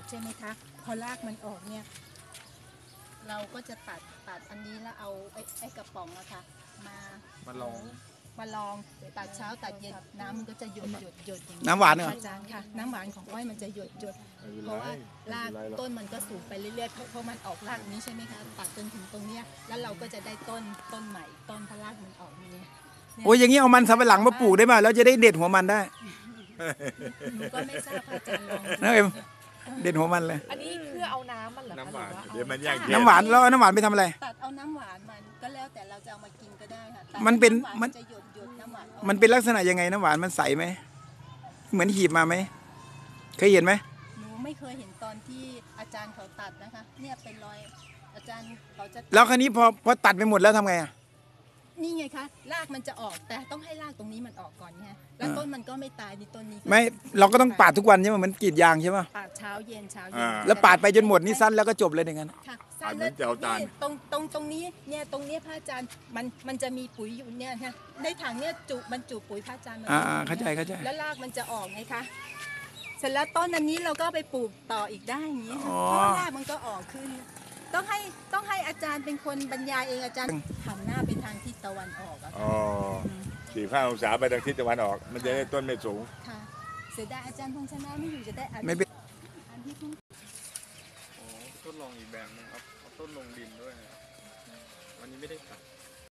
อกใช่ไหมคะ พอรากมันออกเนี่ย เราก็จะตัดตัดอันนี้แล้วเอาไอ้ไอ้กระป๋องอะค่ะมามาลอง มาลองตัดเช้าตัดเย็นน้ำมันก็จะหยดหยดหยดอย่างน้ำหวานเหรอ อาจารย์ค่ะ น้ำหวานของอ้อยมันจะหยดหยดไม่เป็นเพไรราะว่าไม่รากเป็นไรหรอกต้นมันก็สูงไปเรื่อยๆ เพราะเพราะมันออกรากนี้ใช่ไหมคะตัดจนถึงตรงเนี้ยแล้วเราก็จะได้ต้นต้นใหม่ต้นพระรากมันออกนี้ โอ้ยอย่างนี้เอามันสำปะหลังมาปลูกได้ไหมแล้วจะได้เด็ดหัวมันได้หนูก็ไม่ทราบค่ะอาจารย์ลองนะเอ็ม เด็ดหัวมันเลย อันนี้คือเอาน้ำมันเหรอคะน้ำหวานรือเดี๋ยวมันแยกใช่เย็น้ำหวานแล้วเอาน้ำหวานไปทำอะไร ตัดเอาน้ำหวานมันก็แล้วแต่เราจะเอามากินก็ได้ค่ะแต่มันเป็นำหวามัน จะหยดหยดน้ำหวานออกมันเป็นลักษณะยังไงน้ำหวานมันใสไหม เหมือนหีบมาไหม เคยเห็นไหม หนูไม่เคยเห็นตอนที่อาจารย์เขาตัดนะคะ เนี่ยเป็นรอยอาจารย์เขาจะแล้วคราวนี้พอพอตัดไปหมดแล้วทำไงอะ นี่ไงคะรากมันจะออกแต่ต้องให้รากตรงนี้มันออกก่อนไงแล้วอ่าต้นมันก็ไม่ตายนี่ต้นนี้ก็ไม่เราก็ต้องปาดทุกวันใช่ไหมเหมือนกรีดยางใช่ป่ะปาดเช้าเย็นเช้าเย็นอ่า แล้วปาดไปจนหมดนี่สั้นแล้วก็จบเลยอย่างนั้น ค่ะปาดเหมือนแจวจาน ตรงตรงตรงนี้เนี่ยตรงเนี้ยพระอาจารย์มันมันจะมีปุ๋ยอยู่เนี่ยฮะในถังเนี่ยจุบรรจุปุ๋ยพระอาจารย์มันอ่าอยู่อ่าเข้าใจเข้าใจ แล้วรากมันจะออกไงคะเสร็จแล้วต้นอันนี้เราก็ไปปลูกต่ออีกได้อย่างนี้ค่ะอ๋อเพราะว่ารากมันก็ออกขึ้น ต้องให้ต้องให้อา จารย์เป็นคนบรรยายเองอาจารย์หันหน้าไปทางทิศตะวันออกอะอ๋อสี่ห้าองศาไปทางทิศตะวันออก มันจะได้ต้นไม่สูง ค่ะ เสียดายอาจารย์พงษ์ชนะไม่อยู่จะได้อันไม่เป็นอันที่เพิ่งอ๋อทดลองอีกแบบนึงครับเอาต้นลงดินด้วยนะครับวันนี้ไม่ได้ตัด